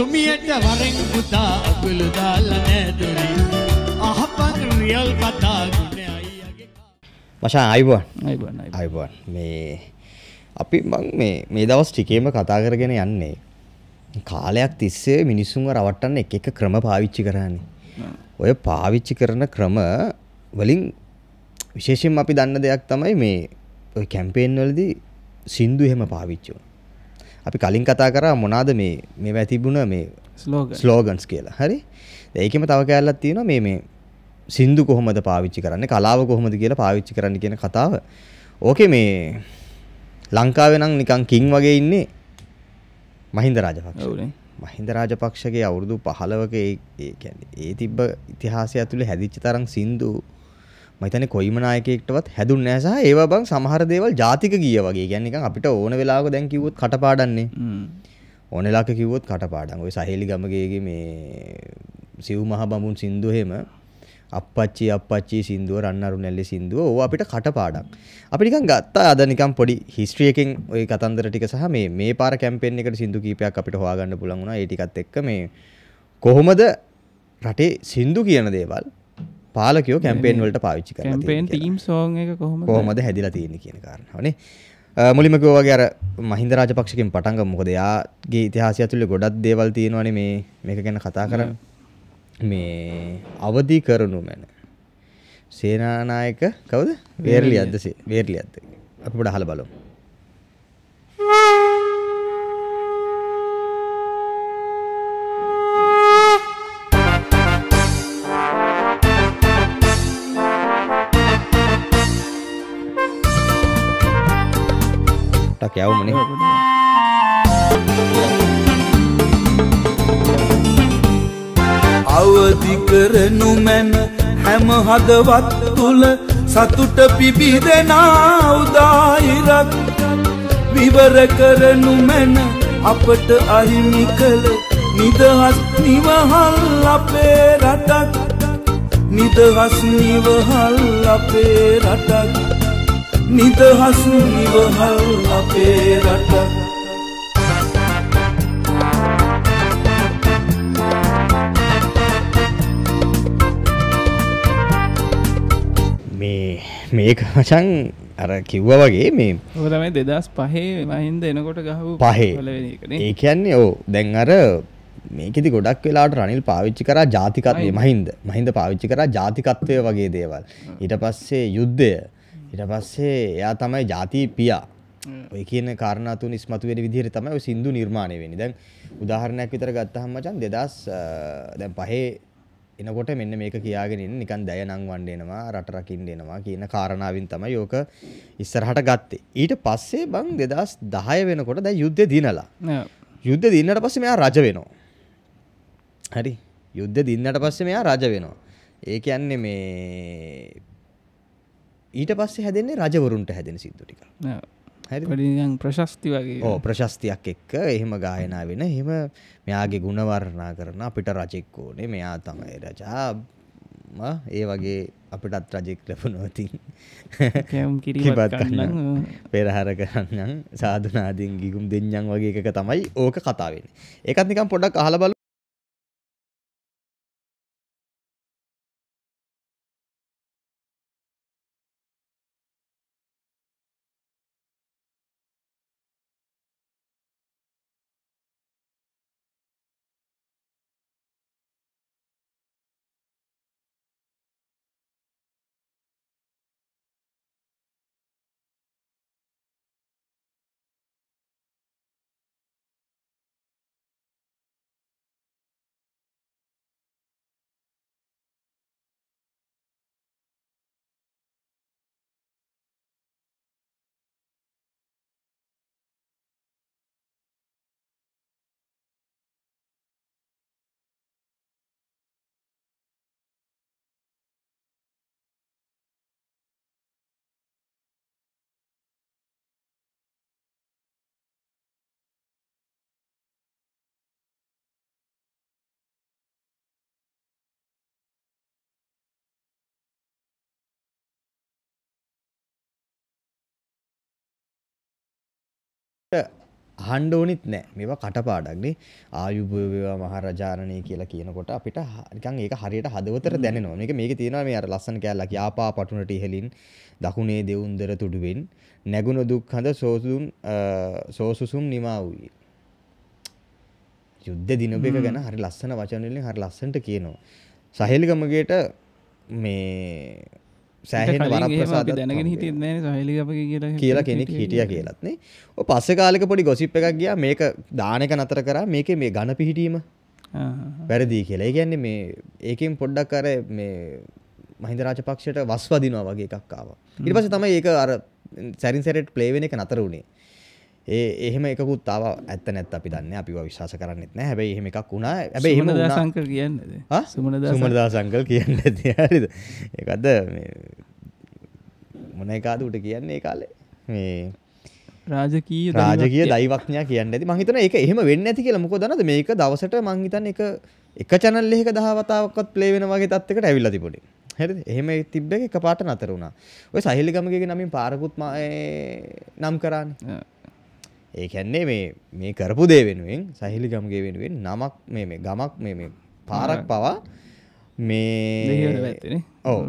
සුමියට වරෙන් පුතා අකුළු දාලා නෑදුරි අහපන් රියල් කතා මශා අයිබෝන්. අයිබන් අයිබෝන්. මේ අපි මං මේ මේ දවස් ටිකේම කතා කරගෙන යන්නේ. කාලයක් තිස්සේ මිනිස්සුන්ව රවට්ටන්න එක එක ක්‍රම පාවිච්චි කරන්නේ. ඔය පාවිච්චි කරන ක්‍රම වලින් විශේෂයෙන් අපි දන්න දෙයක් තමයි මේ ඔය කැම්පේන් වලදී සින්දු එහෙම පාවිච්චි වුණා. අපි කලින් කතා කරා මොනවාද මේ මේවා තිබුණ මේ ස්ලෝග ස්ලෝගන්ස් කියලා. හරි? ඒකෙම තව කෑල්ලක් තියෙනවා මේ මේ සින්දු කොහොමද පාවිච්චි කරන්න කලාව කොහොමද කියලා පාවිච්චි කරන්න කියන කතාව. ඕකේ මේ ලංකාවේ නම් නිකන් කිං වගේ ඉන්නේ මහින්ද රාජපක්ෂ. මහින්ද රාජපක්ෂගේ අවුරුදු 15ක ඒ ඒ තිබ්බ ඉතිහාසය ඇතුලේ හැදිච්ච තරම් සින්දු මතන කොයිම නායකෙක්ටවත් හැදුන් නෑසහ ඒවා බං සමහර දේවල් ජාතික ගිය වගේ. ගැනික අපිට ඕන වෙලාක දැන් කිවොත් කටපාඩන්නේ ඕනෙලාක කිවොත් කටපාඩන් ඔය සහෙලි ගමගේගේ මේ සිව් මහ බමුන් සින්දුහෙම අපච්චි අපච්චි සින්දුව රන්නරු නැල්ලි සින්දුව ඕ අපිට කටපාඩක් අපිනිකන් ගත්තා අද නිකම් පොඩි හිස්ට්‍රියකින් ඔය කතන්දර ටික සහ මේ මේ පාර කැම්පෙන් එකට සින්දු කීපයක් අපිට හොයාගන්න පුළුවන් වුණා. ඒ ටිකත් එක්ක මේ කොහොමද රටේ සින්දු කියන දේවල් පාලකයෝ කැම්පේන් වලට පාවිච්චි කැම්පේන්. ටීම් සෝන් එක කොහොම කොහොමද හැදිලා තියෙන්නේ කියන කාරණාවනේ. මුලින්ම කිව්වා වගේ අර මහින්ද රාජපක්ෂගෙන් පටන් ගමු. මොකද එයාගේ ඉතිහාසය ඇතුලේ ගොඩක් දේවල් තියෙනවානේ මේ මේක ගැන කතා කරන්න. මේ අවදි කරනු මැන. සේනානායක කවුද? වේරලියද්ද වේරලියද්ද. අපි පොඩ්ඩක් අහලා බලමු. ටක් යවමුනේ. අවදි කරනු මැන හැම හදවත් තුළ සතුට පිබිදෙනා උදායිරක් විවර කරනු මැන අපට අහිමි කළ නිදහස් නිවහල් අපේ රටක් නිදහස් නිවහල් අපේ රටක් නිදහස් නිවහල් අපේ රටක් මේ මේක මචං අර කිව්ව වගේ මේ තමයි දෙදස් පහේ මහින්ද එනකොට ගහපු පහේ. ඒ කියන්නේ ඕ දැන් අර මේකෙදි ගොඩක් වෙලාට රනිල් පාවිච්චි කරා ජාතිකත්වය මහින්ද. මහින්ද. පාවිච්චි කරා ජාතිකත්වය වගේ දේවල්. ඊට පස්සේ යුද්ධය ඊට පස්සේ එයා තමයි ජාතිී පියා ඔය කියන කාරණා තුන ඉස්මතු වෙන විදිහට තමයි ඔය සින්දු නිර්මාණය වෙන්නේ. දැන් උදාහරණයක් විතර ගත්තහම මචං 2000 දැන් පහේ එනකොට මෙන්න මේක කියාගෙන ඉන්න නිකන් දැය නම් වණ්ඩ එනවා රට රකින්න එනවා කියන කාරණාවෙන් තමයි ඕක ඉස්සරහට ගත්තේ. ඊට පස්සේ බං 2010 වෙනකොට දැන් යුද්ධය දිනලා. යුද්ධ දින්නට පස්සේ මෙයා රජ වෙනවා. හරි. යුද්ධ දින්නට පස්සේ මෙයා රජ වෙනවා. ඒ කියන්නේ මේ ඊට පස්සේ හැදෙන්නේ රජවරුන්ට හැදෙන සිද්දු ටික. ප්‍රශස්ති වගේ. ඕ ප්‍රශස්තියක් එක්ක එහෙම ගායනා වෙන එහෙම මෙයාගේ ගුණ වර්ණනා කරන අපිට රජෙක් ඕනේ මෙයා තමයි රජා. ඒ වගේ අපිටත් රජෙක් ලැබුණොතින් කිරිවත් කන්නම්, කන්නම්, පෙරහර කරන්නම්. සාධනාදීන් ගිගුම් දෙඤ්ඤම් වගේ එකක තමයි ඕක කතා වෙන්නේ. ඒකත් නිකන් පොඩ්ඩක් අහලා බලමු. අහන්න ඕනෙත් නෑ. මේවා කටපාඩක්නේ ආයුබෝවේවා මහරජාණනය කියලා කියනකොට අපිට හ- නිකන් ඒක හරියට හදවතට දැනෙනවා. මේක මේක තියෙනවා මේ අර ලස්සන කෑල්ලක් යාපා පටුනට ඉහලින් දකුණේ දෙවුන්දර තුඩුවෙන් නැගුණ දුක් හඳ සෝසුම් සෝසුසුම් නිමා වූයේ. යුද්ධ දිනප එක ගැන හරි ලස්සන වචනලින් හරි ලස්සට කියනවා. සහෙලිගමගේට මේ සෑහෙන වරප්‍රසාද දැනගෙන හිටිය නෑ සහලිගප කියලා කියලා කෙනෙක් හිටිය කියලත්නේ ඔ පස්ස කාලක පොඩි ගොසිප් එකක් ගියා. මේක දානක නතර කරා. මේක මේ ගණ පිහිටීම වැරදිී කියලා. ගැන්නේ මේ ඒකෙන් පොඩ්ඩක් අර මේ මහින්ද රාජපක්ෂයට වස්වදිනවා වගේ එකක්කාව ඉට පස තමයි ඒක අර සැරින් සැරට ප්ලේවෙන එක නතර වුණේ ඒ එහෙම එකකුත් තාව ඇත්ත නැත් අපි දන්න අපි විශ්වාස කරන්නෙත් නෑ හැබැයි එහෙම එකක් වුණා. හැබැයි එහෙම කියන්නද ආ? සුමනදා සංකල්. කියන්න හරිද? ඒකද මොන එකාද උට කියන්නේ කාලේ? මේ රාජකී රාජකිය දයිවක්ඥා කියන්න ඇති. මහිතන එක එහෙම වෙන්න ඇති කියලා. මොක දනද මේක දවසට මංහිතන් එක එක චැනල් එක දහවතාවක්ත් ප්ලේ වෙන වගේ තත්කට ඇවිල්ල තිබුණේ. හැරි එහෙම තිබ්බ එක පාට නතර වුණා. ඔය සහිලිගමගේ නමින් පාරකුත් ම- ඒ නම් කරන්න ඒකැන්නේ මේ මේ කරපු දේ වෙනුවෙන් සහිලි ගමගේ වෙනුවෙන් නමක් මේ ගමක් මේ පාරක් පවා මේ ඔව්.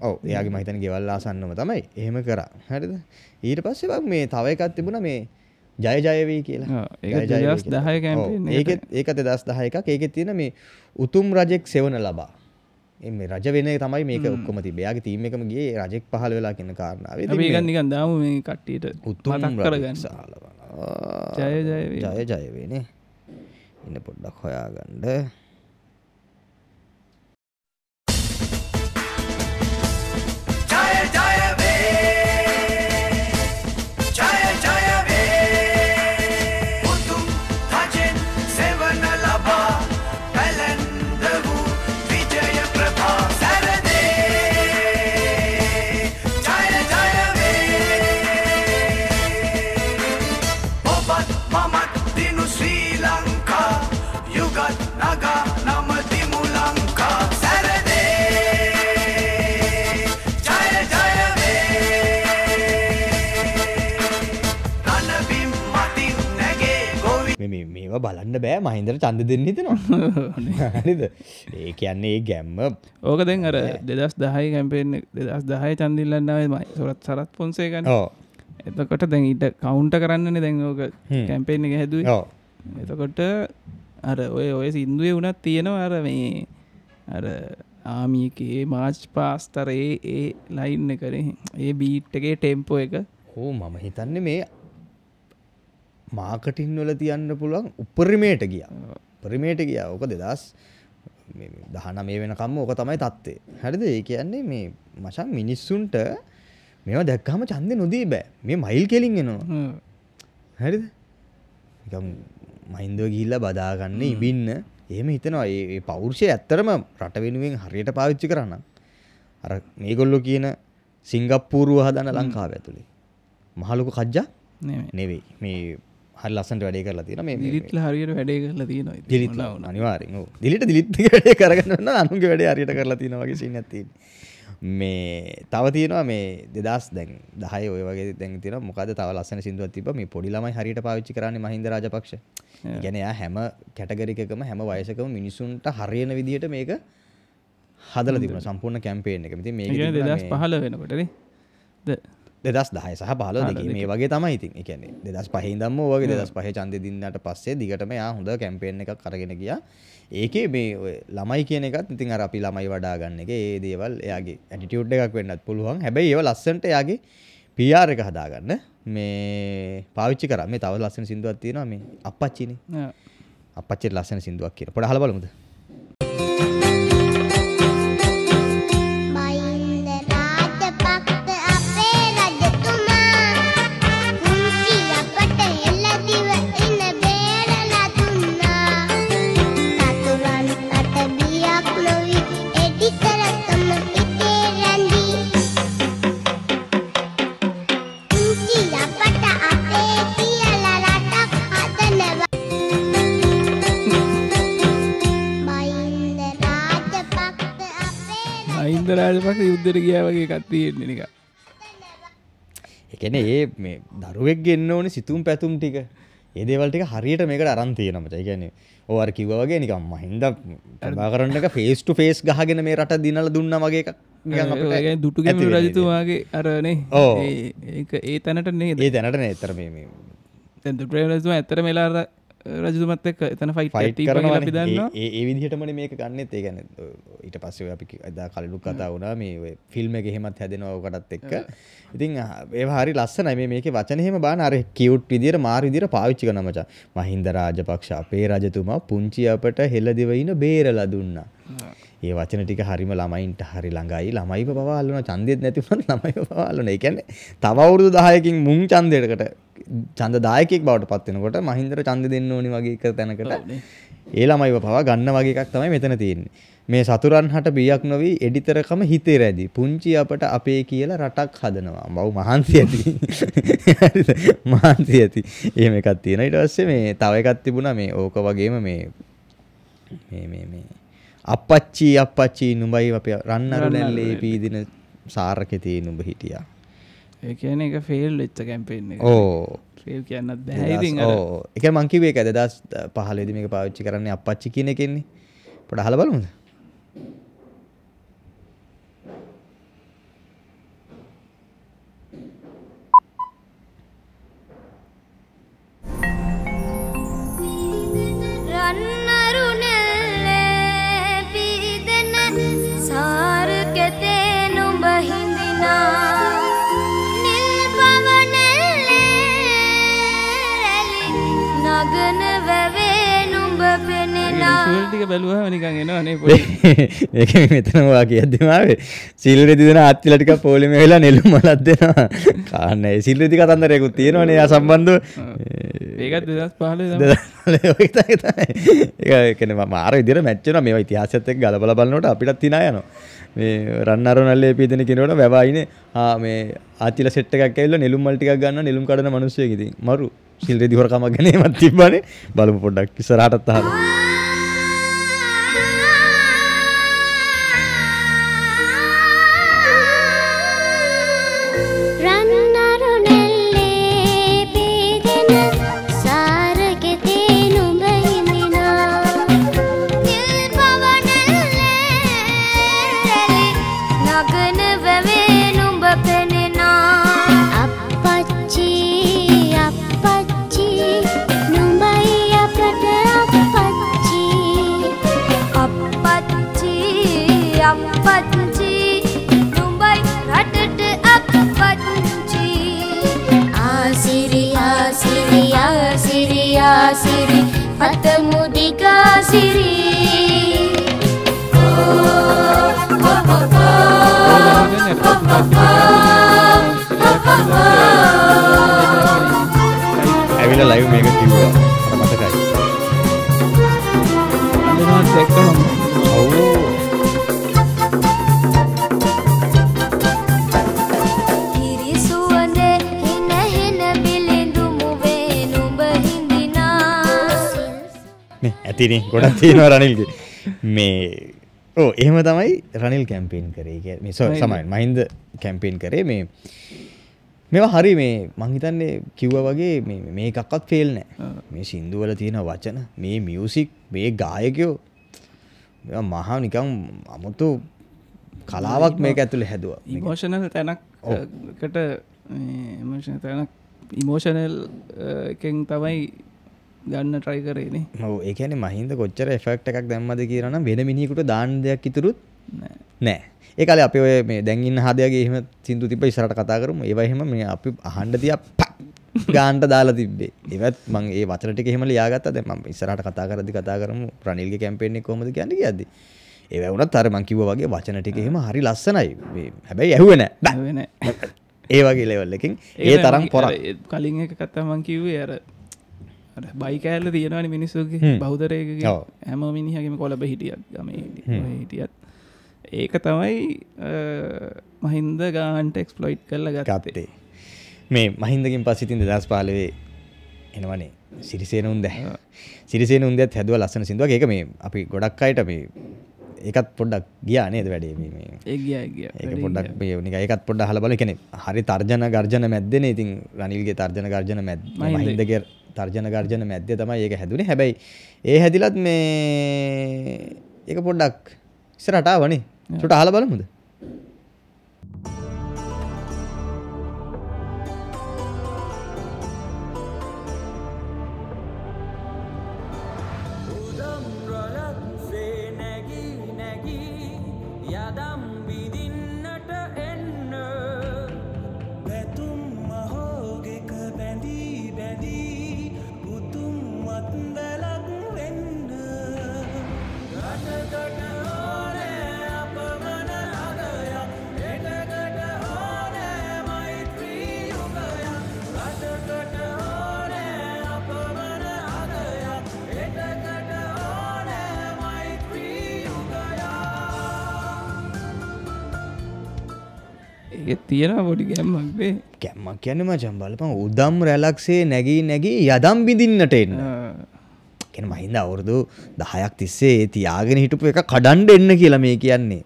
ඔව. එයාගේ මහිතන ගෙවල් ආසන්නම තමයි. එහෙම කර. හරිද? ඊට පස්සේ බං මේ තව එකක් තිබුණ මේ ජය ජයවී කියලා. ඔව්, ඒක ජය ජය වී 2010 කියලා. campaign ඔව්, ඒකෙත් ඒක දෙදස් දහ එකක් ඒකෙත් තියෙන මේ උතුම් රජෙක් සෙවන ලබා මේ රජ වෙන තමයි මේක ඔක්කොම තිබේ යාගේ තීම එකම ගියේ රජෙක් පහළ වෙලා කියන කාරණාව. ඉතින් අපි මේ ගන් නිකන් දාම මේ කට්ටියට උතුම් මතක් රජෙක් කරගන්න. සාලවනවා. ජය ජය. ජය ජය වේනේ. ඉන්න පොඩ්ඩක් හොයාගන්න මේවා බලන්න බෑ. මහින්දර චන්ද දෙන්න හිතනවා. හරිද? ඒ කියන්නේ ඒ ගැම්ම. ඕක දැන් අර දෙදස් දහයි කැම්පෙන් දෙදස් දහය චන්දිල්ලන්නාව මයි සොරත් සරත් පොන්සේ ගන්න ඕ එතකොට දැන් ඊට කවුන්ට කරන්නන දැන් ඕක. කැම්පේෙන් එක හැදුව. එතකොට අර ඔය ඔය සින්දුවේ වනත් තියෙනවා අර මේ අර ආමියකේ මාච් පාස්තරයේ ඒ ලයින්න කරේ ඒ බීට්ටගේ ටෙම්පෝ එක. හෝ මම හිතන්නේ මේ මාකටින් වල තියන්න පුළුවන් උපරිමේට ගියා. පරිමේට ගියා. ඕක දෙදස් දහන මේ වෙනකම්ම ඕක තමයි තත්වේ හැරිද? ඒ කියන්නේ මේ මචන් මිනිස්සුන්ට මෙවා දැක්කහම චන්ද නොදී බෑ. මේ මයිල් කෙලින් එනවා. හැරිද? මහින්දව ගිල්ල බදාගන්න ඉබින්න. එහෙම හිතනවා. ඒ පෞරුෂය ඇත්තරම රට වෙනුවෙන් හරියට පාවිච්චි කරන්න. අර මේගොල්ලො කියන සිංගප්පූරුව හදන ලංකාව ඇතුළේ මහලොක කජ්ජා නෙවෙයි. මේ හරි ලස්සන්ට වැඩේ කරලා තියෙන මේ මේ- දිරිත්ල හරියට වැඩේ කරලා ඉතින්. දිලිත්. අනිවාරෙන් දිලිට දිලිත් වැඩේ කරගන්න අනුගේ වැඩේ අරියට කරලා තියෙන වගේ සින්න ඇති මේ තව තියෙනවා මේ දෙදස් දැන් දහය ඔය වගේ දැන් තියෙන මොකද තව ලස්සන සිින්දුවත් තිබ මේ පොඩි ළමයි හරියට පාවිච්චි කරන්නේ මහින්ද රාජපක්ෂ. ගැන එයා හැම කැටගරිකම හැම වයසකම මිනිසුන්ට හරියන විදිහට මේක හදල තිබුණ. සම්පූර්ණ කැම්පේෙන් එක ති මේ දෙදස් පහල වෙනකොටද දෙදස් දහය සහ පාල දෙක. මේ වගේ තමයි ඉතින්. එකන්නේ දෙදස් පහිදම්ම වගේ දෙදස් පහ චන්ද දින්නට පස්සේ දිගටම යා හොඳ කැම්පේෙන් එකක් කරගෙන ගිය. ඒකේ මේ ළමයි කියන එකත් ඉතින් අර අපි ළමයි වඩාගන්න එක ඒ දේවල් එයාගේ ඇටිටියුඩ් එකක් වෙන්නත් පුළුවන්. හැබැයි ඒව ලස්සන්ට යාගේ පියාර එක හදාගන්න. මේ පාවිච්චි කර. මේ තව ලස්සන සිින්දුවත් තියෙනවා. මේ අපච්චින අපච්චේ ලස්සන සිින්දුවක් කියන පොඩ හල රාජපක්ෂ යුද්ධර ගියා වගේ කත්තියෙන්නේ එක එකන ඒ මේ දරුවෙක් ගෙන්න්න ඕන සිතුම් පැතුම් ටික ඒ දේවල් ටික හරියට මේකට අරන් තියෙනවා මචං. ඒ කියන්නේ ඔය අර කිව්වා වගේ නිකන් මහින්ද ප්‍රභාකරන් එක ෆේස් ගහගෙන මේ රට දිනලා දුන්නා වගේ ඇති වෙන්නේ. රජතුමාගේ අරනේ ඕ. ඒ තැනට නේද ඒ දැනට නේ ඇත්තට මේ දුටරජතුම ඇතර මෙලා රජතුමත් එක් එතන ෆයිට දන්නවා. ඒ ඒ විදිහටමනේ මේක ගන්නෙත්. ඒ කියන්නේ ඊට පස්සේ අපි කි- එදා කලිලු කතා වුණා මේ ෆිල්ම් එක එහෙමත් හැදෙනවා ඔකටත් එක්ක. ඉතින් ඒවා හරි ලස්සනයි. මේකේ වචන එහෙම බාන අර කියුට් විදියට මාර විදියට පාවිච්චි කරනවා මචං. මහින්ද රාජපක්ෂ අපේ රජතුමා පුංචි අපට හෙළ දෙවින බේරලා දුන්නා. ඒ වචන ටික හරිම ළමයින්ට හරි ළඟයි. ළමයිව පවා අල්ලනවා ඡන්දෙත් නැති වුණා ළමයිව පවා අල්ලනවා ඒ කියන්නේ තව අවුරුදු 10කින් මුං ඡන්දයකට ඡන්ද දායකයෙක් බවට පත් වෙනකොට මහින්දට ඡන්ද දෙන්න ඕනි වගේ එක තැනකට ඒ ළමයිව පවා ගන්න වගේ එකක් තමයි මෙතන තියෙන්නේ. මේ සතුරන් හට බියක් නොවී එඩිතරකම හිතේ රැදි පුංචි අපට අපේ කියලා රටක් හදනවා. මව් මහන්සි ඇති? මහන්සි ඇති. එහෙම එකක් තියෙනවා. ඊට පස්සේ මේ තව එකක් තිබුණා. මේ ඕක වගේම මේ මේ මේ මේ අපච්චි අපච්චි නුඹයි අපේ රන්නරු නැල්ලේ පීදින සාරකේ තියෙන නුඹ හිටියා ඒ කියන එක ෆෙල් වෙච්ච කැම්පේෙන් එක. ඕ. බැහැයිතින් ඕ. එක මං කිව්වේ ඒක 2015 දී මේක පාවිච්චි කරන්නේ අපච්චි කියන එකෙන්නේ. පොඩ අහලා බලමුද? නුඹ හිඳිනා පෙනෙනා ටික බැලුව නිකන් එනවා නේ පොඩි. ඒක මෙතන වා කියද්දිමාවේ සිල්රෙදි දෙන ආච්චිලා ටික පොලිම වෙලා නෙළුම් මලක් දෙනවා. කාන්නේ සිල්රෙදි කතන්දරයකුත් තියෙනවනේ යා සම්බන්ධව. ඒකත් දෙදස් පහල ඒකන මාර විදිර මැච්චන මේ ඉතිහාසත් එක් ගලබල බලන්නට අපිටත් තිනා යනවා. මේ රන්නර නල්ලේ පිදෙන කෙනට වැවායින මේ ආතිල සෙට් එකක් ඇල්ල නෙළුම් මල්ටික් ගන්න නෙළුම් කඩන මනුස්සයකිති මරු. සිල්රෙදි හොරකමක් ගැනීමත් තිබනේ බලමු පොඩ්ඩක් ඉස්සරහටත් අහලා ආසිරි පතමුදිකාසිරි ඇවිල ලයිව් මේක කිව්වා මට මතකයි දැක්කම ඔව් මේ ඇතිනේ ගොඩක් තියෙනවා රනිල්ගේ. මේ ඕ එහෙම තමයි රනිල් කැම්පේන් කරේ. මේ සමයි මහින්ද කැම්පේන් කරේ. මේ මේවා හරි මේ මංහිතන්නේ කිව්ව වගේ මේ- එකක්වත් ෆෙල් නෑ. මේ සින්දුවල තියෙන වචන මේ මියසික් මේ ගායකයෝ මහා නිකම් අමුතු කලාවක් මේක ඇතුළ හැදවා. ඉමෝෂනල් තැනක්කට තැනක් ඉමෝෂනල් එකෙන් තමයි ගන්න ට්‍රයි කරේනේ ඔව් කියන්නේ මහින්ද කොච්චර එෆෙක්ට් එකක් දැම්මද කියලා නම් වෙන මිනිහෙකුට දාන්න දෙයක් ඉතුරුත් නෑ. නෑ. ඒ කාලේ අපි ඔය මේ දැන් ඉන්න හදයාගේ එහෙම සින්දු තිබ්බ ඉස්සරහට කතා කරමු. ඒවා එහෙම මේ අපි අහන්න තියා ගාන්ට දාලා තිබ්බේ. ඒවත් මං ඒ එහෙම ලියාගත්තා. දැන් මම ඉස්සරහට කතා කරද්දි කතා කරමු. රනිල්ගේ කැම්පේන් එක කොහොමද කියන්නේ කියද්දි ඒවා වුණත් අර මං කිව්වා වගේ වචන ටික එහෙම හරි ලස්සනයි. හැබැයි ඇහුවේ නෑ. බෑ. වෙන ඒ වගේ ලෙවල් එකකින් ඒ තරම් පොරක්. කලින් එක කත්තමන් කිව්වේ අර අර බයි කෑල්ල තියෙනවනි මිනිස්සුගේ ඔව්. හැම මිනිහගේම කොලබ හිටියත් ගම හිටියත් ඒක තමයි මහින්ද ගාන්ට එක්ස්පලොයිට් කරල ගත්තේ. මේ මහින්දකින් පස්සිතින් දෙදස් පාලවේ එනවනේ සිරිසේන උන්ද සිරිසේන උන්දත් හැදුව ලස්සන සිදුව ඒක මේ අපි ගොඩක් අයට මේ ඒකත් පොඩ්ඩක් ගියා නේද වැඩේ? පොඩ්ඩක් මේ නික ඒකත් පොඩ්ඩ අහලා බලන්න කියන්නේ හරි තර්ජන ගර්ජන මැද්දේනේ. ඉතින් රනිල්ගේ තර්ජන ගර්ජන මැද්ද මහින්ද. තර්ජන ගර්ජන මැද්දේ තමයි ඒක හැදුනේ. හැබැයි ඒ හැදිලත් මේ ඒක පොඩ්ඩක් ඉස්සරහට ආවනේ. චුට්ට අහලා බලමුද ඒ තියෙන පොඩි ගැම්මක් වේ. කැම්මක් කියන්න මචන් බලපන් උදම් රැලක්සේ නැගී නැගී යදම් බිඳින්නට එන්න. කෙන මහින්ද අවුරුදු දහයක් තිස්සේ තියාගෙන හිටපු එක කඩන්ඩ එන්න කියලා මේ කියන්නේ.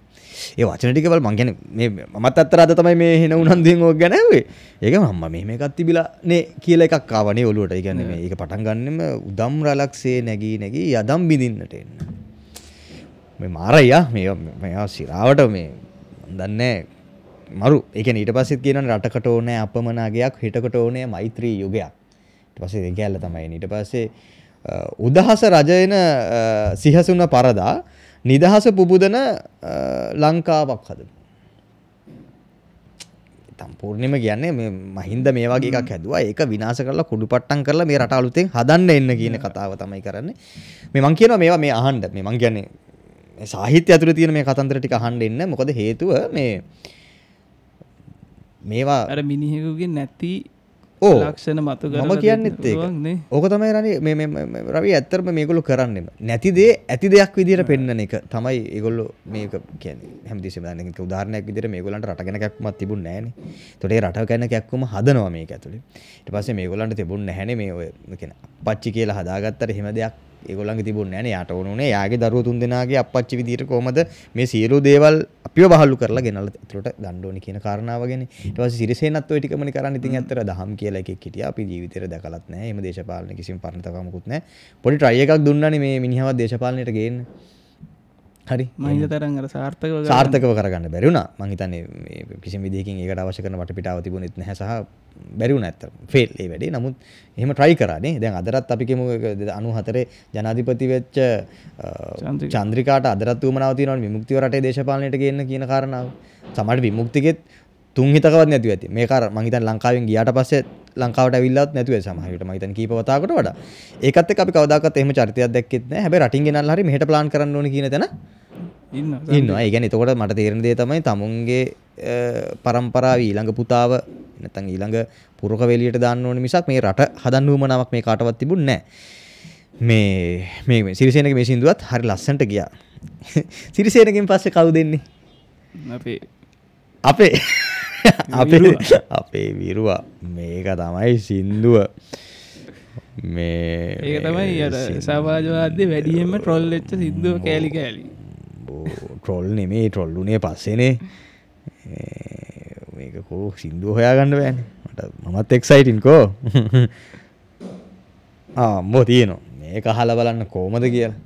ඒ වචන ටික බල මං කියන්නේ මේ මමත් අත්තර අද තමයි මේ හෙන උනන්දුවෙන් ඕක ගැන ඇහුවේ. ඒක මම මෙහෙම එකක් තිබිලා නේ කියලා එකක් ආවනේ ඔලුවට කියන්නේ මේ ඒක පටන් ගන්නෙම උදම් රැලක්සේ නැගී නැගී යදම් බිඳින්නට එන්න. මේ මාරයියා මේ මෙයා සිරාවට මේ දන්නේ මරු. ඒක ඊට පස්සෙත් කියනවා රටකට ඕනෑ අපමනාගයක් හිටකට ඕනෑ මෛත්‍රී යුගයක්. ඊට පස්සේ ඒක ඇල්ල තමයි. ඊට පස්සේ අ, උදහස රජයන අ, සිහසුන පරදා නිදහස පුබුදන අ, ලංකාවක් හද තම්පූර්ණිම කියන්නේ මේ මහින්ද මේ වගේ එකක් හැදුවා. ඒක විනාශ කරලා කුඩු පට්ටම් කරලා මේ රට අලුතෙන් හදන්න එන්න කියන කතාව තමයි කරන්නේ. මේ මං කියනවා මේවා මේ අහන්න. මේ මං කියන්නේ මේ සාහිත්‍ය ඇතුළේ තියෙන මේ කතන්දර ටික අහන්න එන්න. මොකද හේතුව මේ මේවා අර මිනිහෙකුගේ නැති ලක්ෂණ මතු මම කියන්නෙත් ඕක තමයි රනි මේ මේ- මේ- රවි ඇත්තරම මේගොල්ලෝ කරන්නෙම නැති දේ ඇති දෙයක් විදිහට පෙන්වන එක තමයි ඒගොල්ලෝ මේක කියන්නේ. හැමතිස්සෙම දන්නේ. ඒක උදාහරණයක් විදිහට මේගොල්ලන්ට රට ගැන කැක්කමක් තිබුණ නැහනේ. ඒතකොට ඒ රට ගැන කැක්කම හදනවා මේක ඇතුලේ. ඊට පස්සේ මේගොල්ලන්ට තිබුණ නැහනේ මේ ඔය කියන අපච්චි කියලා හදාගත්තට එහෙම දෙයක් ඒගොල්ලන්ගේ තිබුණ නැහනේ. යාට ඕන උනේ යාගේ දරුවෝ තුන් දෙනාගේ අපච්චි විදිහට කොහමද මේ සියලු දේවල් අපිව බහල්ලු කරලා ගෙනල්ලා ඇතුලට ගන්න ඕනි කියන කාරණාව ගැන. ඊට පස්සේ සිරිසේනත් ওই ටිකමනේ කරන්නේ. ඉතින් ඇත්තට දහම් කියලා එකෙක් හිටියා. අපි ජීවිතේට දැකලත් නැහැ. එහෙම දේශපාලන කිසිම පරණතකමකුත් නැහැ. පොඩි try එකක් දුන්නානේ මේ මිනිහව දේශපාලනයට ගේන්න. හරි. මහින්ද තරන් අර සාර්ථකව. සාර්ථකව කරගන්න බැරි වුණා. මං හිතන්නේ කිසිම විදිහකින් ඒකට අවශ්‍ය කරන වටපිටාව තිබුණෙත් නැහැ සහ බැරි වුණා ඇත්තට. ෆේල් ඒ වැඩේ. නමුත් එහෙම try කරානේ. දැන් අදටත් අපි ඒක 94 ජනාධිපති වෙච්ච. චන්ද්‍රිකාට අදටත් උවමනාව තියෙනවනේ විමුක්තිය රටේ දේශපාලනයට ගේන්න කියන කාරණාව. සමහරට විමුක්තිගෙත් තුන් හිතකවත් නැතුව ඇති. මේක අර මං හිතන්නේ ලංකාවෙන් ගියාට පස්සේ ලංකාවට ඇවිල්ලත් නැතුව ඇති සමහර විට මං හිතන්නේ කීප වතාවකට වඩා. ඒකත් එක්ක අපි කවදාකවත් එහෙම චරිතයක් දැක්කෙත් නැහැ. හැබැයි රටින් ගෙනල්ලා හරි මෙහෙට ප්ලාන් කරන්න ඕනේ කියන තැන ඉන්න ඉන්නවා ඒ කියන්නේ එතකොට මට තේරෙන දේ තමයි තමුන්ගේ පරම්පරාවේ ඊළඟ පුතාව නැත්නම් ඊළඟ පුරක වෙලියට දාන්න ඕනේ මිසක් මේ රට හදන්න උවමනාවක් මේ කාටවත් තිබුණේ නැහැ මේ මේ මේ සිරිසේනගේ මේ සින්දුවත් හරි ලස්සනට ගියා සිරිසේනකින් පස්සේ කවුද එන්නේ අපේ අපේ අපේ. අපේ විරුවා. මේක තමයි සින්දුව. මේ ඒක තමයි අර සමාජවාදය වැඩියෙන්ම ට්‍රොල් එච්ච සිද්ධුව කෑලි කෑලි. ට්‍රොල් නෙමේ ට්‍රොල්ලුනේ පස්සේනේ. මේක කෝ සිින්දුව හොයාගන්න බෑන. මට මමත් එක්සයිටින්කෝ ආම්බෝ තියනවා? මේක හල බලන්න කෝමද කියලා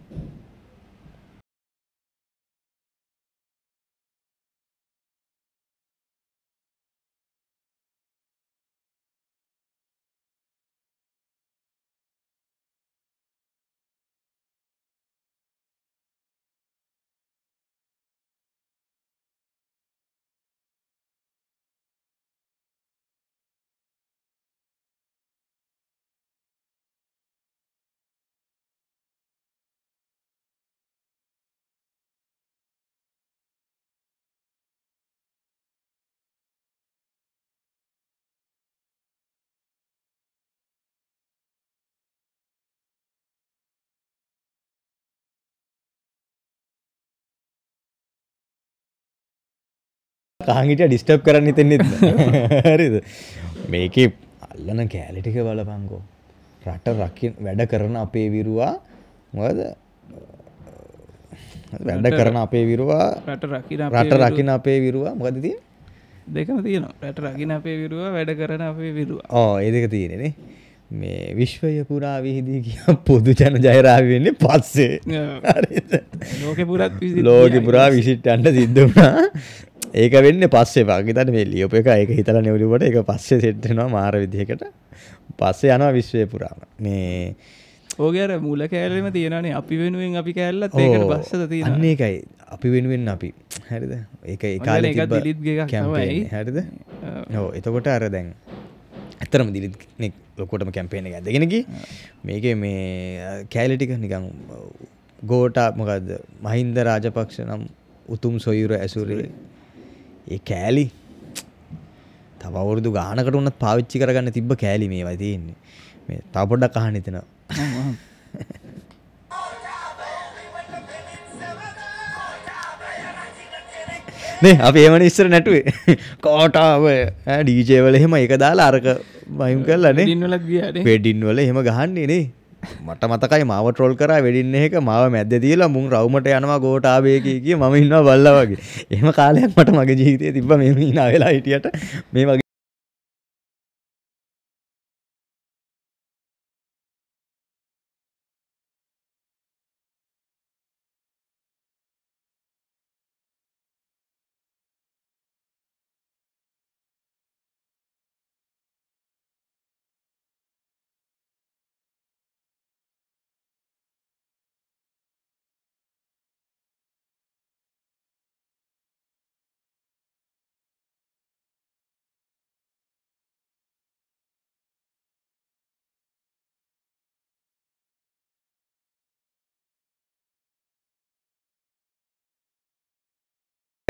කාහිට ඩිස්ටප් කරන්න හිතෙන්නෙත් හරිද? මේක අල්ලන කෑලිටික බලපංකෝ රට රකින් වැඩ කරන අපේ විරුවා මොකද? වැඩ කරන අපේ විරුවා? රට රකින අපේ විරුවා. මොකද තිය දෙකම තියෙන රට රකින අපේ විරුවා වැඩ කරන අපේ විරුවා. ඕ ඒදක තියෙනෙනේ මේ විශ්වය පුරා විහිදී කිය පොදු ජන ජයරාව වෙන්නේ පස්සේ? ලෝක පුරත් ලෝක පුරා විසිට්ටන්ට සිද්ධ වුණා ඒක වෙන්න පස්සේ පාගතන මේ ලියප එක එක හිතල නෙවලිවට එක පස්සේ සෙට්ටෙනවා මාර විදිහකට. පස්සේ යනවා විශ්වය පුරාම. මේ ඕගේර මුල කෑලෙම තියෙනනේ අපි වෙනුවෙන් අපි කෑල්ලත් ඒකට බස්සද අන්න තියෙන ඒකයි. අපි වෙනුවෙන් අපි. හැරිද? ඒක ඒකාල ඒක. හැරිද? හෝ එතකොට අර දැන් ඇතරම දිලිත් ලොකොටම කැම්පේන ඇදගෙනකි මේක මේ කෑලිටික නිකං ගෝට මොකක්ද මහින්ද රාජපක්ෂ නම් උතුම් සොයුර ඇසුරේ ඒ කෑලි තවවුරුදු ගානකට උන්නත් පාවිච්චි කරගන්න තිබ්බ කෑලි මේ වතියන්නේ මේ තවපොඩ්ඩක් අහන එතන නේ අපි ඒමන ඉස්සර නැටුවේ. කෝටාව ඩීජේවල එහෙම එක දාලා අරක බයිම් කරලනේ වෙඩින් වල එහෙම ගහන්නේ නේ මට මතකයි මාව ට්‍රෝල් කරා වෙඩින්න එක. මාව මැද්ද තියලා මුන් රවුමට යනවා ගෝටාබේක කිය. මම ඉන්නවා බල්ලා වගේ. එහෙම කාලයක් මට මගේ ජීවිතය තිබ්බ. මේ හිනා වෙලා හිටියට. මේ වගේ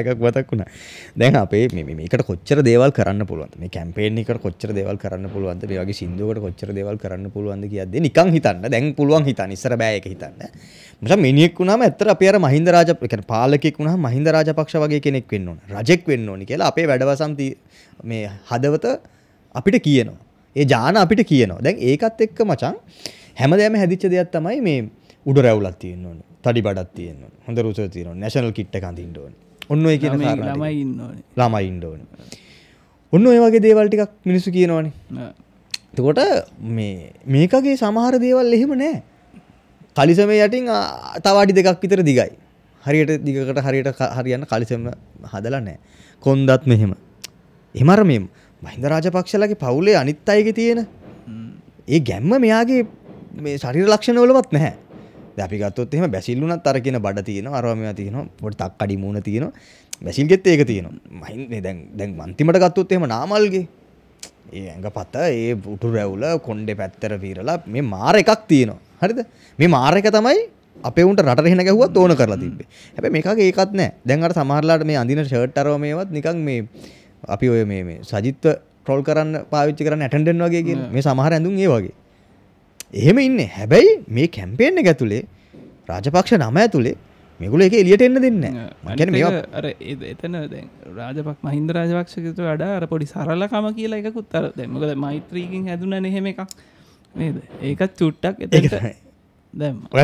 එකක් වතක් වුණා. දැන් අපේ මේ මේකට කොච්චර දේවල් කරන්න පුළුවන්ද? මේ කැම්පේන් එකට කොච්චර දේවල් කරන්න පුළුවන්ද? මේ වගේ සින්දුවකට කොච්චර දේවල් කරන්න පුළුවන්ද කියද්දී නිකන් හිතන්න. දැන් පුළුවන් හිතන්න. ඉස්සර බෑ ඒක හිතන්න. මචං මිනිහෙක් වුණාම ඇත්තට අපි අර මහින්ද රාජ ඒ කියන්නේ පාලකෙක් වුණාම මහින්ද රාජපක්ෂ වගේ කෙනෙක් වෙන්න ඕන. රජෙක් වෙන්න ඕනි කියලා අපේ වැඩවසම් ති- මේ හදවත අපිට කියනවා. ඒ ජාන අපිට කියනවා. දැන් ඒකත් එක්ක මචං හැමදේම හැදිච්ච දෙයක් තමයි මේ උඩ රැවුලක් තියෙන්න ඕනේ. තඩි බඩක් තියෙන්න ඕනේ. හොඳ රුස තියෙන්න ඕනේ. නැෂනල් කිට් එක අඳින්න ඕනේ. ඔන්න ඔය කියන ළමයි ඕනේ. ඔන්න ඔය වගේ දේවල් ටිකක් මිනිස්සු කියනවනේ. ආ. එතකොට මේ මේකගේ සමහර දේවල් එහෙම නෑ. කලිසමේ යටින් ආ, තව අඩි දෙකක් විතර දිගයි. හරියට දිගකට හරියට හරියන්න කලිසම හදලා නෑ. කොන්දත් මෙහෙම. එහෙම අර මේ මහින්ද රාජපක්ෂලගේ පවුලේ අනිත් අයගේ තියෙන ඒ ගැම්ම මෙයාගේ මේ ශරීර ලක්ෂණ වලවත් නැහැ. දැන් අපි ගත්තොත් එහෙම බැසිල්ලුණත් අර කියන බඩ තියෙනවා අරවා මේවා තියෙනවා පොඩි තක්කඩි මූණ තියෙනවා. බැසිල්ගෙත් ඒක තියෙනවා. මහින්ද දැන් දැන් අන්තිමට ගත්තොත් එහෙම නාමල්ගේ. ඒ ඇඟ පත ඒ උටු රැවුල කොණ්ඩේ පැත්තර පීරලා මේ මාර එකක් තියෙනවා. හරිද? මේ මාර එක තමයි අපේ උන්ට රට රහෙන ගැහුවත් ඕන කරලා තිබ්බේ. හැබැයි මේකගේ ඒකත් නැහැ දැන් අර සමහරලාට මේ අඳින ෂර්ට් අරව මේවත් නිකන් මේ අපි ඔය මේ සජිත්ව ට්‍රෝල් කරන්න පාවිච්චි කරන්න ඇටෙන්ඩන්ට් වගේ මේ සමහර ඇඳුම් ඒ වගේ එහෙම ඉන්නේ හැබැයි මේ කැම්පේන් එක ඇතුලේ රාජපක්ෂ නම ඇතුලේ මේගොල්ලෝ ඒක එළියට එන්න දෙන්නේ එක අර එතන රාජපක් මහින්ද රාජපක්ෂකට වඩා අර පොඩි සරලකම කියලා එකකුත් අර දැන් මොකද මෛත්‍රීකින් හැදුන නෙහෙම එකක් නේද ඒකත් චුට්ටක්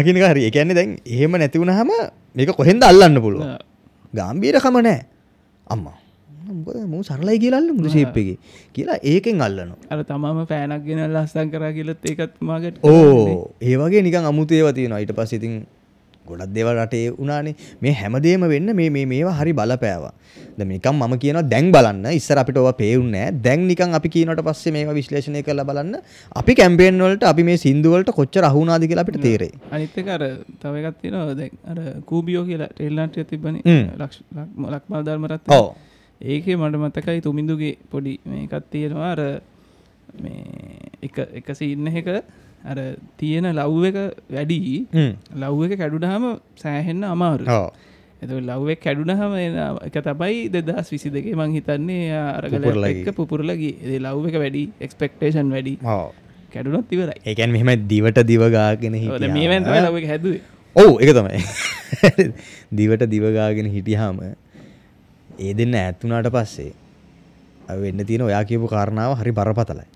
කියන එක හරි. ඒ කියන්නේ දැන් එහෙම නැති වුනහම මේක කොහෙන්ද අල්ලන්න පුළුවන්. ගාම්භීරකම නැහැ. අම්මා. මූ සරලයි කියලා අල්ලමු මුද එකේ. කියලා ඒකෙන් අල්ලනවා. අර තමම පෑනක් ගෙන ලස්සන් කරා කියලත් ඒකත් මාගට ඕ ඒ වගේ නිකන් අමුතු ඒවා තියෙනවා. ඊට පස්සේ ඉතින් ගොඩක් දේවල් රටේ වුණානේ. මේ හැමදේම වෙන්න මේ මේ මේවා හරි බලපෑවා. දැන් නිකන් මම කියනවා දැන් බලන්න ඉස්සර අපිට ඕවා පේුන්නේ නැහැ. දැන් නිකන් අපි කියනවට පස්සේ මේවා විශ්ලේෂණය කරලා බලන්න අපි කැම්පේන් වලට අපි මේ සින්දු වලට කොච්චර අහු වුණාද කියලා අපිට තේරෙයි. අනිත්තක අර තව එකත් තියෙනවා දැන් අර කූබියෝ කියලා ටෙල්ලන්ටය තිබන හ්ම්. ලක්මල් ධර්මරත් ඔව්. ඒකේ මට මතකයි තුමින්දුගේ පොඩි මේකත් තියෙනවා. අර එක එක සින්න එක අර තියෙන ලව් එක වැඩි. ලව් එක කැඩුනහම සෑහෙන්න අමාරු. එතු ලව්වෙක් කැඩුනහම එක තබයි දෙදස් විසි දෙකේ මං හිතන්නේ අරගල එක පුපුරලගේ ලව් එක වැඩි එක්ස්පෙක්ටේෂන් වැඩි. කැඩුනොත් ඉවරයි. ඒ කියන්නේ මෙහෙම දිවට දිව ගාගෙන ඔව්, හිටියාම දැන් මේ වෙනතම ලව් එක හැදුවේ. ඔව් ඒක තමයි. දිවට දිවගාගෙන හිටියාම ඒ දෙන්න ඇත්තුනාට පස්සේ වෙන්න තියෙන ඔයා කියපු කාරණාව හරි බරපතලයි.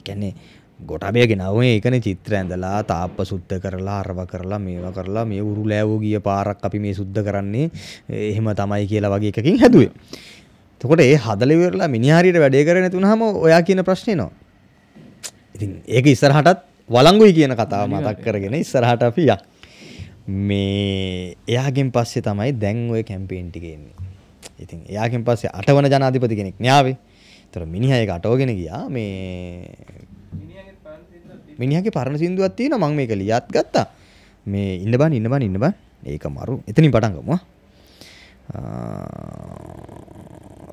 එකන්නේ ගොටබයගෙන නව ඒකන චිත්‍ර ඇඳලා තාප්ප සුද්ධ කරලා අරව කරලා මේව කරලා මේ උරු ලෑවෝ ගිය පාරක් අපි මේ සුද්ධ කරන්නේ එහෙම තමයි කියලා වගේ එකකින් හැදුවේ. තකොට ඒ හදලවෙරලා මිනිහාරියට වැඩේ කරන තුනහම ඔයා කියන ප්‍රශ්නය නවා. ඉතින් ඒක ඉස්සරහටත් වලංගුයි කියන කතාව මතක් කරගෙන ඉස්සරහට අපි යක්. මේ එයාගෙන් පස්සේ තමයි දැන් ඔය කැම්පේන් ටික එන්නේ. ඉතින් එයාගෙන් පස්සේ අටවන ජනාධිපති කෙනෙක් න්යාවේ. ඒතර මිනිහා ඒක අටවගෙන ගියා මේ මිනිහගේ පරණ සින්දුවක් තියෙනවා මම මේක ලියත් ගත්තා. මේ ඉන්න බන් ඉන්න බන් ඉන්න බන් ඒක මරු. එතනින් පටන් ගමු. ආ.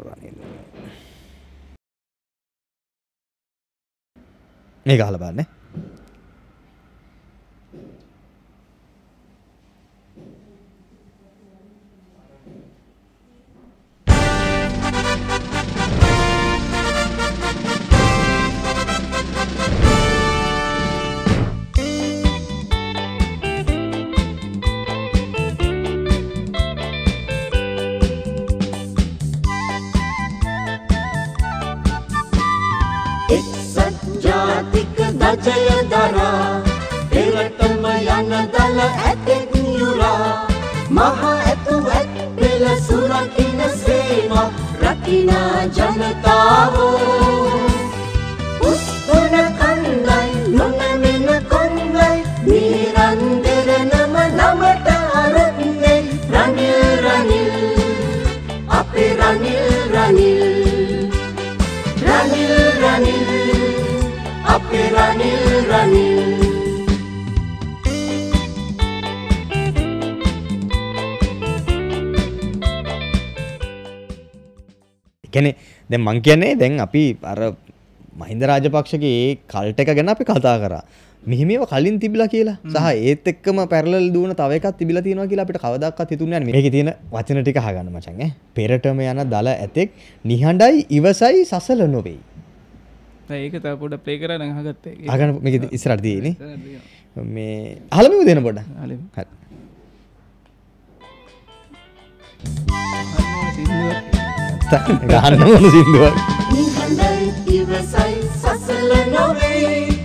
රනිල්. මේක අහලා බලන්න. ජාතික දජය දැන් මං කියන්නේ දැන් අපි අර මහින්ද රාජපක්ෂගේ කල්ට එක ගැන අපි කතා කරා. මෙහිමව කලින් තිබිලා කියලා. සහ ඒත් එක්කම පැරලල් දුවන තව එකක් තිබිලා තියෙනවා කියලා අපිට කවදාකවත් හිතුන්නේ නැහැ මේකේ තියෙන වචන ටික අහගන්න මචං ඈ. පෙරටම යන දල ඇතෙක් නිහඬයි ඉවසයි සසල නොවේයි. ඒක තව පොඩ ප්ලේ කරන්න හගත්තේ අහගන්න මේක ඉස්සරහට තියෙන්නේ. මේ අහලම දෙන පොඩ අහලමු. හරි ගහන්න ඕන සින්දුවක්? නිහඬයි ඉවසයි සසල නොවේ.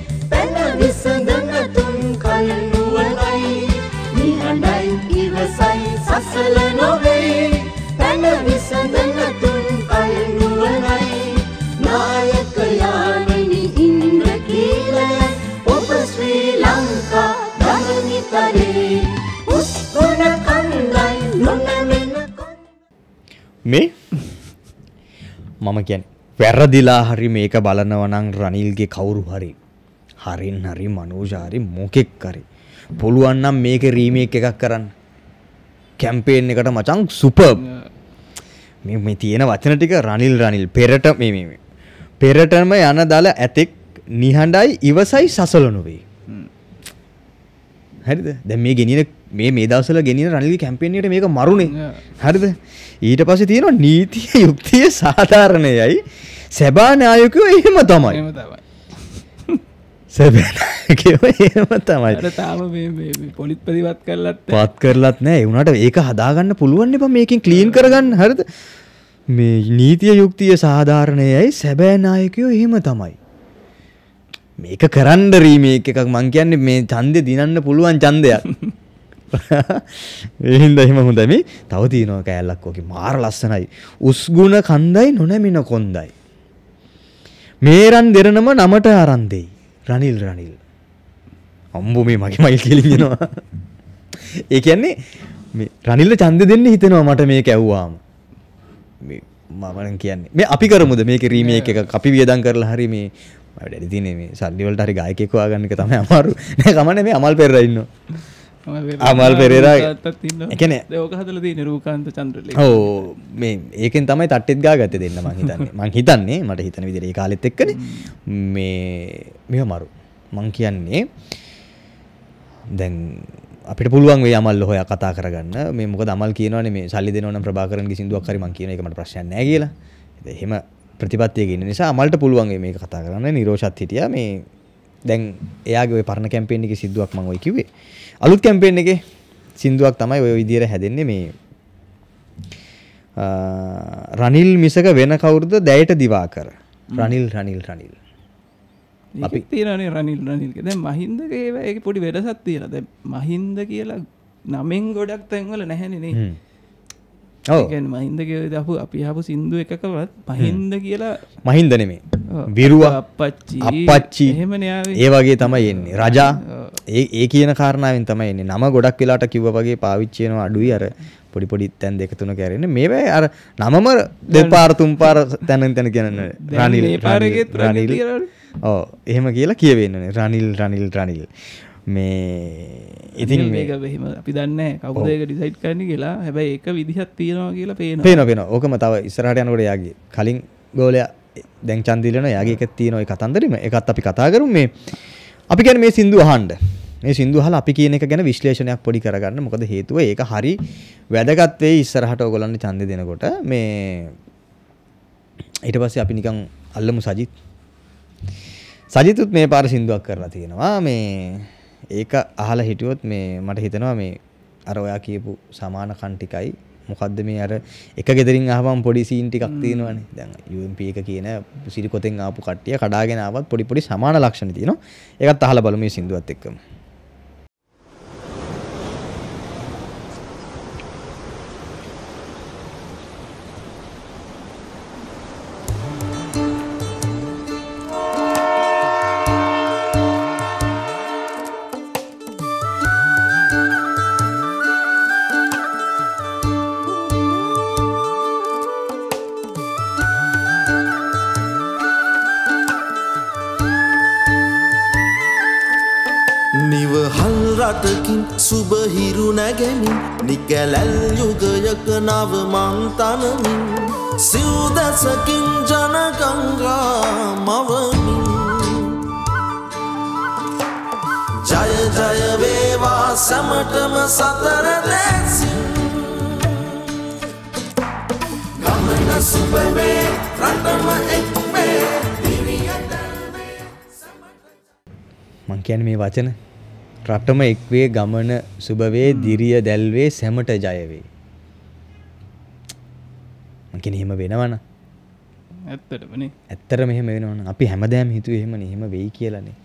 මම කියන් වැරදිලා හරි මේක බලනවනං රනිල්ගේ කවුරු හරි. හරින් හරි මනෝජාරි මොකෙක් කරි පුළුවන්නම් මේක රීමේක් එකක් කරන්න. කැම්පේෙන් එකට මචං සුප මේ තියෙන වචන ටික රනිල් රනිල්. පෙරට මේ. පෙරටම යන දල ඇතෙක් නිහඬයි ඉවසයි සසලනුවේ හරිද? දැ මේ ගෙනින මේ මේ දවසල ගෙනින රනිල් කැම්පේනයට මේක මරුණේ හරිද? ඊට පස්සේ තියෙනවා නීතිය යුක්තිය සාධාරණයයි. සැබා නායකයෝ එහෙම තමයි. එම තමයි. පොලිත් ප්‍රතිවත් කරලත් පත් කරලත් නෑ එවුණට ඒක හදාගන්න පුළුවන් එප මේකින් කලීන් කරගන්න. හරිද? මේ නීතිය යුක්තිය සාධාරණයයි සැබෑනායකයෝ එහෙම තමයි. මේක කරන්න රීමේ එකක්. මං කියන්නේ මේ චන්දය දිනන්න පුළුවන් චන්දයක් එහින්ද එහෙම හොඳමි තව තියනව කෑල්ලක් ෝක මාර ලස්සනයි. උස්ගුණ කන්දයි නොනැමින කොන්දයි. මේරන් දෙරනම නමට අරන්දෙයි රනිල් රනිල්. අම්බු මේ මගේ මයිල් කෙලිගෙනවා ඒ කියන්නේ මේ රනිල්ල චන්ද දෙන්න හිතෙනවා මට මේ කැව්වාම මේ මමන කියන්නේ. මේ අපි කරමුද? මේක රීමේ එක අපි වියදන් කරලා හරි මේ වැඩ තින මේ සල්ලිවලට හරි ගායකෙකවා ගන්නක තමයි අමාරු. නෑ කමන මේ අමල් පෙරරඉන්න අමල් පෙරේරා එකන ඕක හදල දී නිරූකාන්ත චන්ද්‍රල. ඕ මේ ඒකෙන් තමයි තට්ටෙත් ගා ගත දෙන්න මං හිතන්නේ. මං හිතන්නේ මට හිතන විදිරේ කාලෙත් එක්කන. මේ මෙ මරු. මං කියන්නේ දැන් අපිට පුළුවන් වේ අමල් හොය කතා කරගන්න. මේ මොක දමල් කියනවන මේ සල්ලි දෙනවන ප්‍රභාකරන්ගේ සිදුවක් කරම කියන එකමට ප්‍රශ්න නෑ කියලා. එහෙම ප්‍රතිපත්තියගෙන නිසා අමල්ට පුළුවන්ගේ මේ කතා කරන්න. නිරෝෂත් හිටිය. මේ දැන් එයාගේ ඔය පරණ කැම්පේෙන් එක සිදුවක් මං ඔය කිවේ අලුත් කැම්පේෙන් එක සිින්දුවක් තමයි ඔය විදිර හැදෙන්නේ මේ රනිල් මිසක වෙන කවුරුද? දැයට දිවා කර රනිල් රනිල් රනිල්. අපි තිරනේ රනිල් රනිල්ක දැ මහින්දක ඒව ඒ පොඩි වෙනසත් තියෙන දැ මහින්ද කියලා නමෙන් ගොඩක් තැන්වල නැහැනනේ හ්ම්. ඔව්. ගැන මහින්දක දපු අපි හපු සිින්දු එකකවත් පහින්ද කියලා මහින්ද නෙමේ. විරුව අප්පච්චි. අපච්චි එහෙමනයාවේ ඒ වගේ තමයි එන්නේ. රජා. ඒ ඒ කියන කාරණාවෙන් තමයි එන්නේ. නම ගොඩක් වෙලාට කිව්ව වගේ පාවිච්චි වෙනවා අඩුයි. අර පොඩි පොඩි තැන් දෙක තුන කැරෙන්නේ මේවැ අර නමම දෙපාර තුන් පාර තැනින් තැන කියන දැන් රනිල් රනිල්. ඕ එහෙම කියලා කියවෙන්නනේ රනිල් රනිල් රනිල්. මේ ඉතින් මේක බෙහිම අපි දන්න කවුදක ඩිසයිට් කරන කියලා. හැබැයි එක විදිහත් තියෙනවා කියලා පේන පේන පේන ඕකම තව ඉස්සරහට යනකොට යාගේ කලින් ගෝලයා දැන් චන්දිලන යාගේ එකක් තියෙනවා. ඒ කතන්දරෙම. එකත් අපි කතා කරමු. මේ අපි කියන්නේ මේ සින්දු අහන්න. මේ සින්දු අහලා අපි කියන එක ගැන විශ්ලේෂණයක් පොඩි කරගන්න. මොකද හේතුව ඒක හරි වැදගත් වෙයි ඉස්සරහට ඕගොල්ලන්ට ඡන්දෙ දෙනකොට. මේ ඊට පස්සේ අපි නිකන් අල්ලමු සජිත්. සජිතුත් මේ පාර සින්දුවක් කරලා තියෙනවා. මේ ඒක අහලා හිටියොත් මේ මට හිතෙනවා මේ අර ඔයා කියපු සමාන කන් ටිකයි. මොකද්ද මේ අර එක ගෙදරින් ආවම පොඩි සීන් ටිකක් තියෙනවනේ. දැන් UMP එක කියන සිරිකොතෙන් ආපු කට්ටිය කඩාගෙන ආවත් පොඩි පොඩි සමාන ලක්ෂණ තියෙනවා. ඒකත් අහලා බලමු මේ සින්දුවත් එක්කම සුබහිරු නැගැමින් නිකැලැල් යුගයක නව මන්තනමින් සිව්දැසකින් ජනගංගා මවමින්. ජය ජය වේවා සැමටම සතර දැසින්. ගමන සුබවේ රටම එක්වේ දිරියට මං කියන්නේ මේ වචන රටම එක්වේ ගමන සුබවේ දිරිය දැල්වේ සැමට ජයවේ. මං කියන්නේ එහෙම වෙනවන ඇත්තට මෙහෙම වෙනවන අපි හැමදෑම හිතුවේ එහෙමනේ එහෙම වෙයි කියලානේ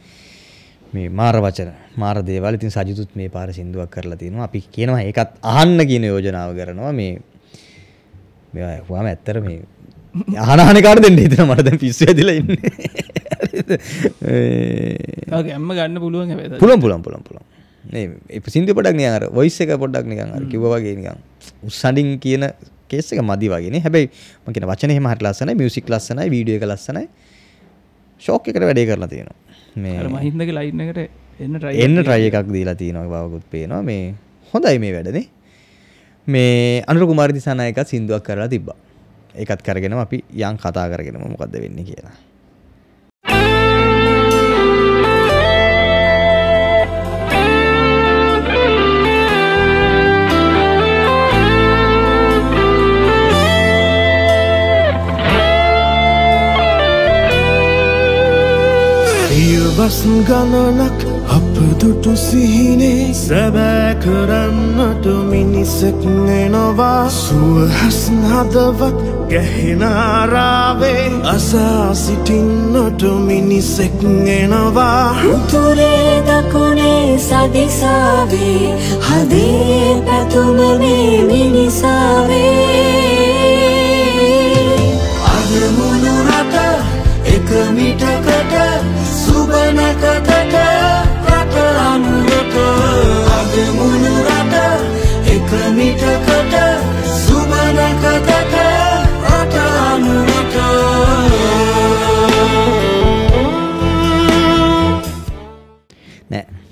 මේ මාර වචන මාර දේවල්. ඉතින් සජිතුත් මේ පාර සින්දුවක් කරලා තිනවා. අපි කියනවා ඒකත් අහන්න කියන යෝජනාව කරනවා. මේ මේවා ඇහුවාම ඇත්තට මේ අහන අහන කාට දෙන්න හිතෙනවා. මට දැන් පිස්සු ඇදිලා ඉන්නේ ගැම්ම ගන්න පුළුවන් පුළුවන් පුළුවන් මේ ඒ සින්දු පොඩක් නිකන් අර වොයිස් එක පොඩ්ඩක් නිකන් අර කිව්වා වගේ නිකන් උස්සඩින් කියන කේස් එක මදි වගේනේ හැබැයි මම කියන වචනේ එහෙම හරි ලස්සනයි මියුසික් ලස්සනයි වීඩියෝ එක ලස්සනයි. ෂෝක් එකට වැඩේ කරලා තියෙනවා. මේ අර මහින්දගේ ලයින් එකට එන්න එන්න ට්‍රයි එකක් දීලා තියෙනවා බවකුත් පේනවා. මේ හොඳයි මේ වැඩනේ මේ අනුර කුමාර දිසානායකත් සින්දුවක් කරලා තිබ්බා. ඒකත් කරගෙන අපි යන් කතා කරගෙනම මොකද්ද වෙන්නේ කියලා පියවස් ගණනක් අප දුටු සිහිනේ. සැබෑ කරන්නට මිනිසෙක් නෙනවා සුවහස් හදවත් ගැහෙනාරාවේ අසා සිටින්නට මිනිසෙක් එනවා උතුරේ දකුණේ සදිසාවේ හදේ පැතුම මේ මිනිසාවේ. අද මුළු රට එක මිටකට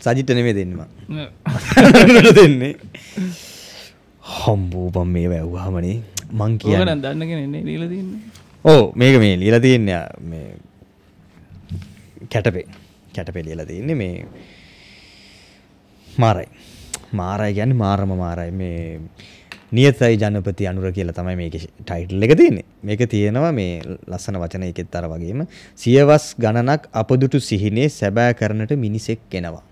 සජිත නෙමේ දෙන්නම නෑ. දෙන්නේ. හම්බූපම් මේ වැැව්වාමනේ මං ඕක කියන්න නම් දන්නගෙන එන්නේ ලියලා තියන්නේ. ඕ මේක මේ ලියලා තියන්නේ මේ කැටපේ. කැටපේ ලියලා තියන්නේ මේ මාරයි. මාරයි කියන්නේ මාරම මාරයි. මේ නියතයි ජනපති අනුර කියලා තමයි මේක ටයිටල් එක තියෙන්නේ. මේක තියෙනවා මේ ලස්සන වචන එකෙත් අර වගේම සියවස් ගණනක් අපදුටු සිහිනේ සැබෑ කරනට මිනිසෙක් එනවා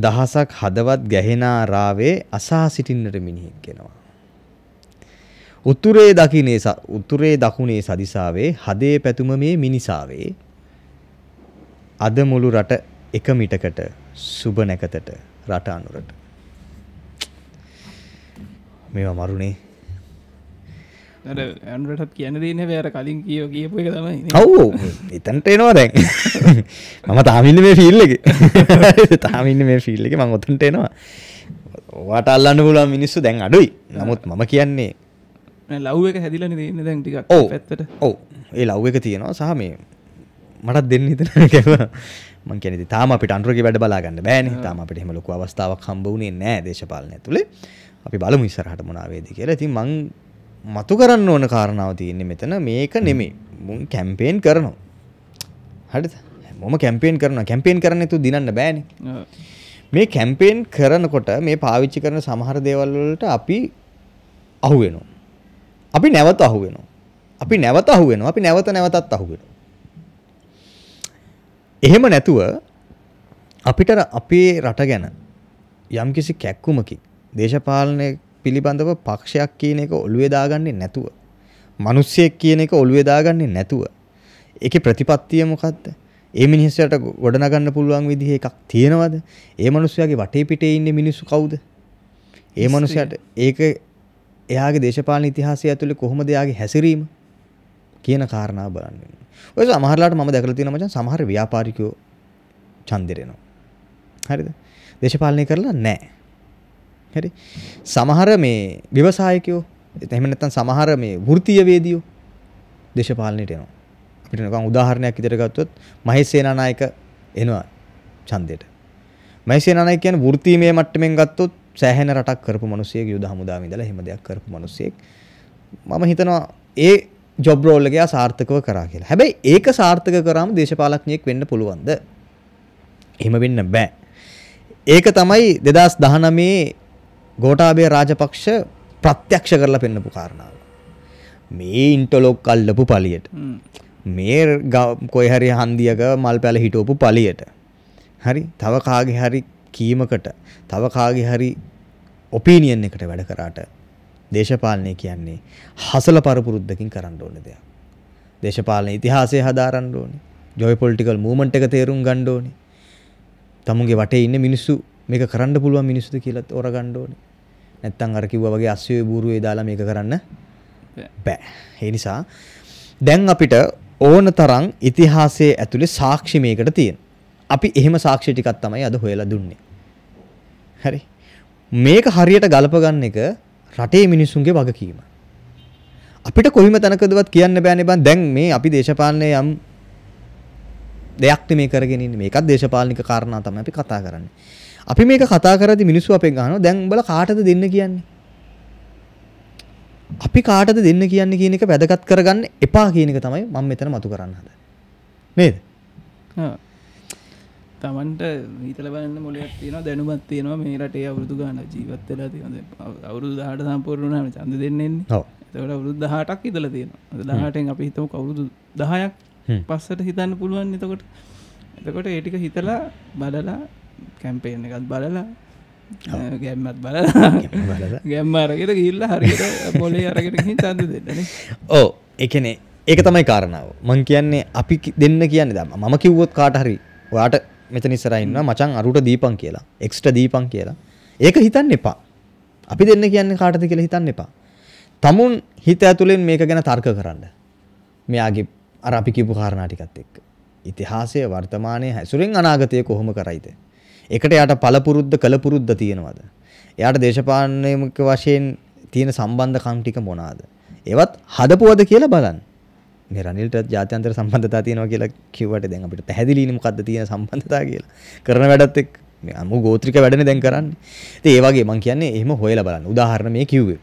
දහසක් හදවත් ගැහෙනා රාවේ අසා සිටින්නට මිනිහෙක් එනවා. උතුරේ දකිනේ ස- උතුරේ දකුණේ සදිසාවේ හදේ පැතුම මේ මිනිසාවේ. අද මුළු රට එක මිටකට සුබ නැකතට රට අනුරට. මේවා මරුණේ අර ඇන්රටත් කියන්න දන්න වැර කලින් කිය කියපු එක තමයි ඔව්. එතන්ට එනවා දැන්. මම තාමින්න මේ ෆිල් එක. තාමින්න මේ ෆිල් එක. මං ඔතන්ට එනවා. වාට අල්ලන්න පුළුවන් මිනිස්සු දැන් අඩුයි. නමුත් මම කියන්නේ ලව් එක හැදිලන දන්න දැන් ටික ඔව්. පැත්තට. ඔව්. ඒ ලව් එක තියෙනවා සහ මේ මටත් දෙන්න හිතන කැව මං කැනෙති තාම අපිට අන්ටරගේ වැඩ බලාගන්න බෑන. තාම අපිට හෙම ලොකු අවස්ථාවක් හම්බ වුණේ නෑ දේශපාලනය තුළේ. අපි බලමු ඉස්සරහට මොනාවේද කියලා. ඉතින් මං මතු කරන්න ඕන කාරණාව තියෙන්නේ මෙතන. මේක නෙමේ මුන් කැම්පේන් කරනවා. හරිද? මොම කැම්පේන් කරන කැම්පේන් කරන්න තු දිනන්න බෑන. මේ කැම්පේන් කරනකොට මේ පාවිච්චි කරන සමහර දේවල්වලට අපි අහුවෙනවා අපි නැවත අහුවෙනවා අපි නැවත අහුවෙනවා අපි නැවත නැවතත් අහුවෙනවා එහෙම නැතුව අපිට අපේ රට ගැන යම්කිසි කැක්කුමකින් දේශපාලනය පිළිබඳව පක්ෂයක් කියන එක ඔළුවේ දාගන්නේ නැතුව මිනිස්සෙක් කියන එක ඔළුවේ දාගන්නේ නැතුව ඒකේ ප්‍රතිපත්තිය මොකද්ද ඒ මිනිස්සයාට ගොඩනගන්න පුළුවන් විදිහ එකක් තියෙනවද ඒ මිනිස්සයාගේ වටේ පිටේ ඉන්නේ මිනිස්සු කවුද ඒ මිනිස්සයාට ඒක එයාගේ දේශපාලන ඉතිහාසය ඇතුලේ කොහොමද එයාගේ හැසිරීම කියන කාරණාව බලන්න වෙනවා. ඔය සමහරලාට මම දැකලා තියෙනවා මචං සමහර ව්‍යාපාරිකයෝ ඡන්දෙ දෙනවා. හරිද? දේශපාලනය කරලා නැහැ. හරි? සමහර මේ ව්‍යවසායකයෝ එහෙම නැත්නම් සමහර මේ වෘත්තීය වේදියෝ දේශපාලනයට එනවා. අපිට නිකන් උදාහරණයක් විදිහට ගත්තොත් මහේස් සේනානායක එනවා ඡන්දෙට. මහේස් සේනානායක කියන්නේ වෘත්තීමය මට්ටමින් ගත්තොත් සෑහෙන රටක් කරපු මිනිස්සෙක් යුද හමුදාවේ ඉඳලා එහෙම දෙයක් කරපු මිනිස්සෙක්. මම හිතනවා ඒ ජොබ් රෝල් එක එයා සාර්ථකව කරා කියලා. හැබැයි ඒක සාර්ථක කරාම දේශපාලඥයෙක් වෙන්න පුළුවන්ද? එහෙම වෙන්න බෑ. ඒක තමයි 2019 ගෝඨාභය රාජපක්ෂ ප්‍රත්‍යක්ෂ කරලා පෙන්නපු කාරණාව. මේ ඉන්ටලොක් අල්ලපු පලියට. මේ කොයි හරි හන්දියක මල් පැල හිටවපු පලියට. හරි තව කාගේ හරි කීමකට තව කාගේ හරි ඔපීනියන් එකට වැඩ කරාට දේශපාලනය කියන්නේ හසල පරපුරුද්දකින් කරන්න ඕන දෙයක්. දේශපාලන ඉතිහාසය හදාරන්න ඕනේ. ජොයි පොලිටිකල් මූවමන්ට් එක තේරුම් ගන්න ඕනේ. තමුන්ගේ වටේ ඉන්න මිනිස්සු මේක කරන්න පුළුවන් මිනිස්සුද කියලා තෝරගන්න ඕනේ. නැත්තම් අර කිව්වා වගේ අස්සයේ බූරුවේ දාලා මේක කරන්න බෑ. ඒ නිසා දැන් අපිට ඕන තරම් ඉතිහාසයේ ඇතුලේ සාක්ෂි මේකට තියෙන. අපි එහෙම සාක්ෂි ටිකක් තමයි අද හොයලා දුන්නේ. හරි. මේක හරියට ගලප ගන්න එක රටේ මිනිස්සුන්ගේ වගකීම. අපිට කොහිම තැනකදවත් කියන්න බෑනේ බං දැන් මේ අපි දේශපාලනයේ යම් දෙයක් නෙමේ කරගෙන ඉන්නේ මේකත් දේශපාලනික කාරණා තමයි අපි කතා කරන්නේ. අපි මේක කතා කරද්දි මිනිස්සු අපෙන් අහනවා දැන් උඹලා කාටද දෙන්න කියන්නේ? අපි කාටද දෙන්න කියන්නේ කියන එක වැදගත් කරගන්න එපා කියන එක තමයි මම මෙතන මතු කරන්න හදන්නේ. නේද? තමන්ට හිතල බලන්න මොලයක් තියෙන දැනුමත් තියෙනවා මේ රටේ අවුරුදු ගාන ජීවත් වෙලා තියෙන අවුරුදු දහට සම්පූර්ණනාම චන්ද දෙන්නෙන්නේ ඔව්. එතවට අවුරුදු දහටක් ඉදල තියෙනවා දහටෙන් අපි හිතම දහයක් හ්ම්. පස්සට හිතන්න පුළුවන් එතකොට එතකොට ඒටික හිතලා බලලා කැම්පේෙන් එකත් බලලා ගැම්මත් බලලා. බලලා. ගැම්ම අරගෙන ගිල්ල හරියට පොලේ අරගෙන චන්ද දෙන්නන ඕ එකනේ ඒක තමයි කාරණාව. මං කියන්නේ අපි දෙන්න කියන්නේ දම මම කිව්වොත් කාට හරි වාට මෙතන ඉස්සරහින්න මචං අරුට දීපන් කියලා එක්ස්ට දීපන් කියලා. ඒක හිතන්න එපා. අපි දෙන්න කියන්නේ කාටද කියලා හිතන්න එපා. තමුන් හිත ඇතුළෙන් මේක ගැන තර්ක කරන්න. මෙයාගේ අර අපි කිව්පු කාරණා ටිකත් එක්ක. ඉතිහාසය වර්තමානයේ හැසුරෙන් අනාගතය කොහොම කරයිද එකට යාට පළපුරුද්ද කළපුරුද්ද තියෙනවද? එයාට දේශපාලනයක වශයෙන් තියෙන සම්බන්ධකම් ටික මොනවාද? ඒවත් හදපුවද කියලා බලන්න. මේ රනිල්ට ජාත්‍යන්තර සම්බන්ධතා තියෙනවා කියලා කිව්වට දැන් අපිට පැහැදිලිනේ මොකද්ද තියෙන සම්බන්ධතා කියලා. කරන වැඩත් එක්ක මේ අමු ගෝත්‍රික වැඩනේ දැන් කරන්නේ. ඉතින් ඒ වගේ මම කියන්නේ එහෙම හොයලා බලන්න. උදාහරණ මේ කිව්වේ.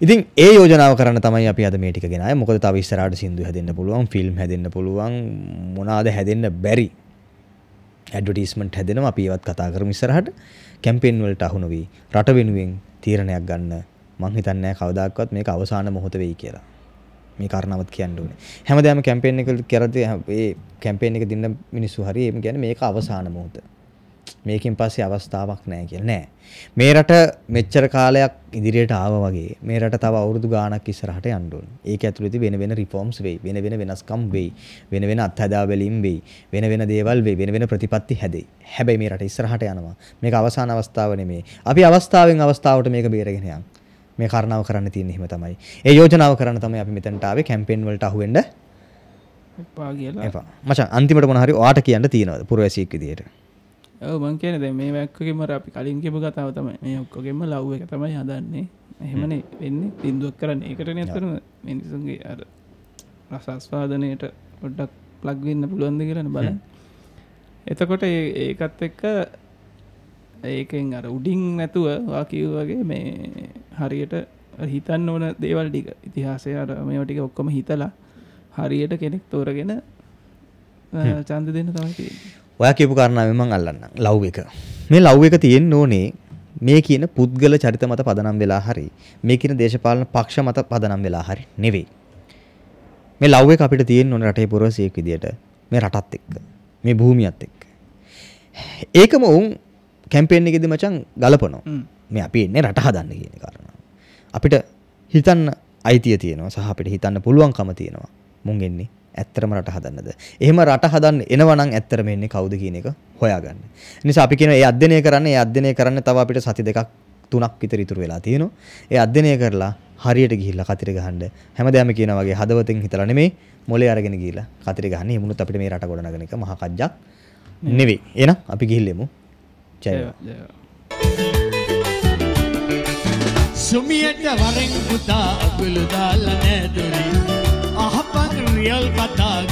ඉතින් ඒ යෝජනාව කරන්න තමයි අපි අද මේ ටික ගෙනාවේ. මොකද තව ඉස්සරහට සින්දු හැදෙන්න පුළුවන් ෆිල්ම් හැදෙන්න පුළුවන් මොනවාද හැදෙන්න බැරි. ඇඩ්වර්ටයිස්මන්ට් හැදෙනවා. අපි ඒවත් කතා කරමු ඉස්සරහට. කැම්පේන් වලට අහු නොවි. රට වෙනුවෙන් තීරණයක් ගන්න මං හිතන්නේ නැහැ කවදාකවත් මේක අවසාන මොහොත වෙයි කියලා. මේ කාරණාවත් කියන්න ඕනේ. හැමදාම කැම්පේන් එක කරද්දී ඒ කැම්පේන් එක දින්න මිනිස්සු හරි. එහෙම කියන්නේ මේක අවසාන මොහොත. මේකෙන් පස්සේ අවස්ථාවක් නැහැ කියලා නෑ. මේ රට මෙච්චර කාලයක් ඉදිරියට ආවා වගේ මේ රට තව අවුරුදු ගාණක් ඉස්සරහට යන්න ඕනේ. ඒක ඇතුළතදී වෙන වෙන රිෆෝම්ස් වෙයි. වෙන වෙන වෙනස්කම් වෙයි. වෙන වෙන අත්හදා බැලීම් වෙයි. වෙන වෙන දේවල් වෙයි. වෙන වෙන ප්‍රතිපත්ති හැදෙයි. හැබැයි මේ රට ඉස්සරහට යනවා. මේක අවසාන අවස්ථාව නෙමෙයි. අපි අවස්ථාවෙන් අවස්ථාවට මේක බේරගෙන යන්න. මේ කාරණාව කරන්න තියෙන හිම තමයි. ඒ යෝජනාව කරන්න තමයි අපි මෙතනට ආවේ කැම්පේන් වලට අහුවෙන්න එපා කියලා එපා. මචං අන්තිමට මොන හරි ඔයාට කියන්න තියෙනවද පුරවැසියෙක් විදියට? ඔව් මං කියන්නේ දැන් මේ වැක්කගෙම අපි කලින් කියපු කතාව තමයි. මේ ඔක්කොගෙම ලව් එක තමයි හදන්නේ. එහෙමනේ වෙන්නේ. බින්දුවක් කරන්නේ. ඒකටනේ අතරම මිනිසුන්ගේ අර රසස්වාදනයට පොඩ්ඩක් ප්ලග් වෙන්න පුළුවන්ද කියලානේ බලන්න. එතකොට ඒකත් එක්ක ඒකෙන් අර උඩින් නැතුව වාකිව් වගේ මේ හරියට හිතන්න ඕන දේවල් ටික. ඉතිහාසය අර මේවා ටික ඔක්කොම හිතලා හරියට කෙනෙක් තෝරගෙන චන්ද දෙන්න තමයි. ඔයා කියපු කාරණාවෙන් මම අල්ලන්නම් ලව් එක. මේ ලව් එක තියෙන්න ඕනේ මේ කියන පුද්ගල චරිත මත පදනම් වෙලා හරි මේ කියන දේශපාලන පක්ෂ මත පදනම් වෙලා හරි නෙවෙයි. මේ ලව් එක අපිට තියෙන්න ඕනේ රටේ පුරවැසියෙක් විදියට මේ රටත් එක්ක මේ භූමියත් එක්ක. ඒකම උන් කැම්පේන් එකේදී මචං ගලපනවා. මේ අපි එන්නේ රට හදන්න කියන කාරණාව. අපිට හිතන්න අයිතිය තියෙනවා සහ අපිට හිතන්න පුළුවන්කම තියෙනවා. මුන් එන්නේ ඇත්තරම රට හදන්නද. එහෙම රට හදන්න එනවා නම් ඇත්තරම එන්නේ කවුද කියන එක හොයාගන්න. ඒ නිසා අපි කියනවා ඒ අධ්‍යයනය කරන්න ඒ අධ්‍යයනය කරන්න තව අපිට සති දෙකක් තුනක් විතර ඉතුරු වෙලා තියෙනවා. ඒ අධ්‍යයනය කරලා හරියට ගිහිල්ලා කතිර ගහන්න හැමදාම කියනා වගේ හදවතින් හිතලා නෙමෙයි මොලේ අරගෙන ගිහිල්ලා කතිර ගහන්න. එමුණුත් අපිට මේ රට ගොඩනගන එක මහා කජ්ජක් නෙවෙයි. එහෙනම් අපි ගිහිල්ලෙමු. ජය වේවා. ජය වේවා. සුමියට වරෙන් පුතා අගුළු දාලා නෑදුරි අහපන් රියල් කතා